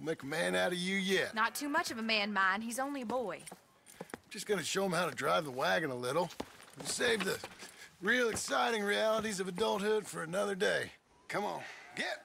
Make a man out of you yet. Not too much of a man, mind. He's only a boy. Just gonna show him how to drive the wagon a little. And save the real exciting realities of adulthood for another day. Come on, get!